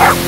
Ah!